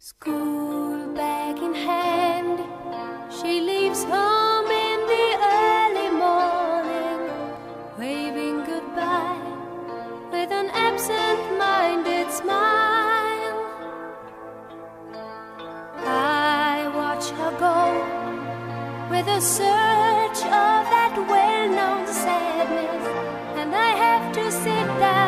School bag in hand, she leaves home in the early morning, waving goodbye with an absent minded smile. I watch her go with a search of that well known sadness, and I have to sit down.